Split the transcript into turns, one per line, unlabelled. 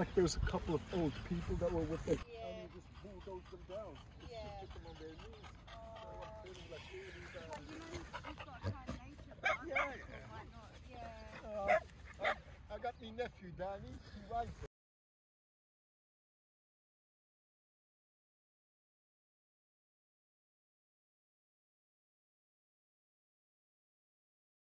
like there's a couple of old people that were with them.
Yeah.
And you just bulldoze them down.
Yeah.
Just them on their knees. Oh. like Yeah.
Yeah.
Uh, I, I got my nephew Danny. He rides.